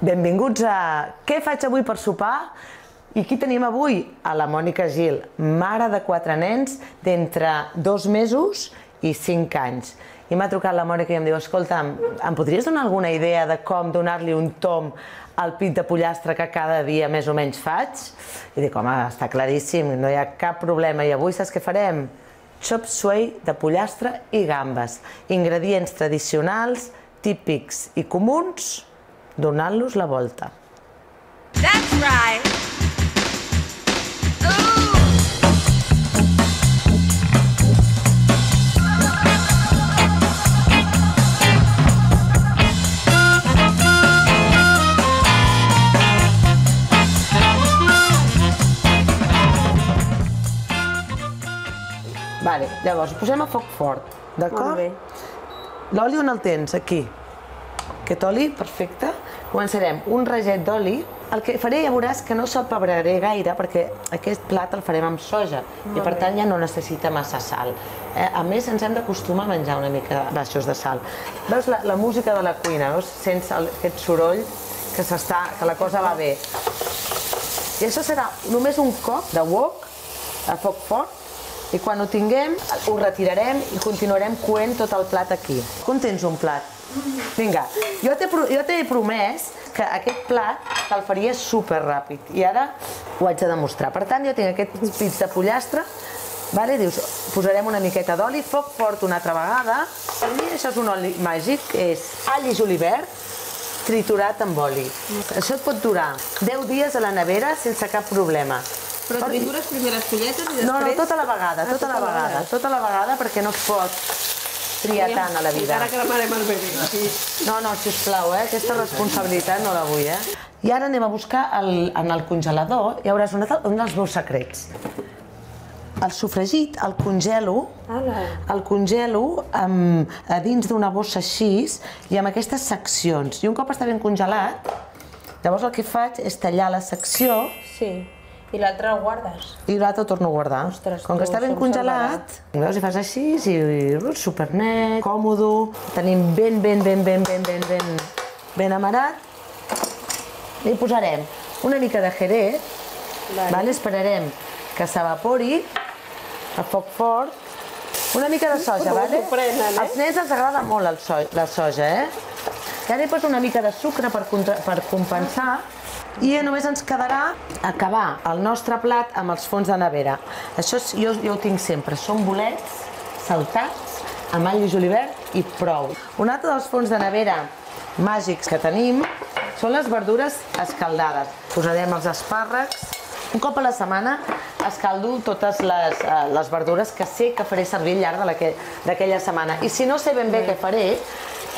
Benvinguts a Què faig avui per sopar? I qui tenim avui? A la Mònica Gil, mare de quatre nens d'entre dos mesos i cinc anys. I m'ha trucat la Mònica i em diu, escolta'm, em podries donar alguna idea de com donar-li un tom al pit de pollastre que cada dia més o menys faig? I dic, home, està claríssim, no hi ha cap problema. I avui saps què farem? Chop suey de pollastre i gambes. Ingredients tradicionals, típics i comuns, donant-los la volta. That's right. Vale, llavors, posem a foc fort, d'acord? Molt bé. L'oli on el tens? Aquí. Aquest oli, perfecte. Començarem un raget d'oli. El que faré ja veuràs que no salpebraré gaire perquè aquest plat el farem amb soja i per tant ja no necessita massa sal. Eh? A més, ens hem d'acostumar a menjar una mica baixos de sal. Veus la, la música de la cuina, veus? Sents el, aquest soroll que s'està, que la cosa va bé. I això serà només un cop de wok a foc fort i quan ho tinguem ho retirarem i continuarem coent tot el plat aquí. Com tens un plat? Vinga, jo t'he jo promès que aquest plat te'l faria super ràpid i ara ho haig de demostrar. Per tant, jo tinc aquests pits de pollastre, vale? dius, posarem una miqueta d'oli, foc fort una altra vegada. Per mi això és un oli màgic, és all i julivert, triturat amb oli. Això et pot durar 10 dies a la nevera sense cap problema. Però tritures primer les fulletes i després... No, no, tota la vegada, Ah, tota la vegada, tota la vegada, perquè no es pot triar tant a la vida. Encara cremarem el bebè. Sí. No, no, sisplau, eh? aquesta responsabilitat no la vull, eh? I ara anem a buscar el, en el congelador, ja veuràs un, un dels meus secrets. El sofregit el congelo, el congelo amb, a dins d'una bossa així i amb aquestes seccions. I un cop està ben congelat, llavors el que faig és tallar la secció Sí. I l'altre el guardes. i l'altre ho torno a guardar. Ostres, Com que està ben congelat, veus, i fas així, i, i supernet, còmodo, tenim ben, ben, ben, ben, ben, ben, ben, ben amarat. I posarem una mica de jerez, Vale. vale. esperarem que s'evapori a foc fort, una mica de soja, vale? prenen, eh? Als nens els agrada molt el so la soja, eh? I ara hi poso una mica de sucre per, per compensar i només ens quedarà acabar el nostre plat amb els fons de nevera. Això jo, jo ho tinc sempre, són bolets saltats amb all i julivert i prou. Un altre dels fons de nevera màgics que tenim són les verdures escaldades. Posarem els espàrrecs. Un cop a la setmana escaldo totes les, eh, les verdures que sé que faré servir al llarg d'aquella setmana. I si no sé ben bé què faré,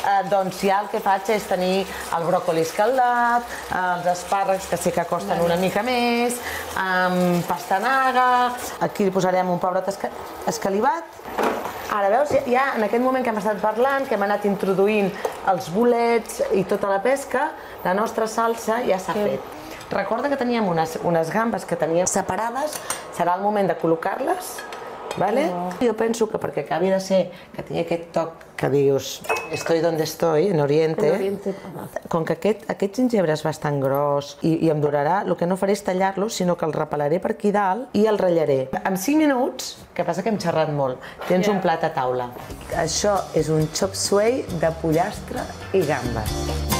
eh, doncs ja el que faig és tenir el bròcoli escaldat, eh, els espàrrecs que sé que costen una mica més, amb pastanaga, aquí li posarem un pebrot esca escalivat. Ara veus, ja, en aquest moment que hem estat parlant, que hem anat introduint els bolets i tota la pesca, la nostra salsa ja s'ha fet. Recorda que teníem unes, unes gambes que teníem separades, serà el moment de col·locar-les, vale? Jo penso que perquè acabi de ser, que tingui aquest toc que dius estoy donde estoy, en Oriente, En Oriente. com que aquest, aquest gingebre és bastant gros i, i em durarà, el que no faré és tallar-lo, sinó que el repelaré per aquí dalt i el ratllaré. En 5 minuts, que passa que hem xerrat molt, tens un plat a taula. Això és un chop suey de pollastre i gambes.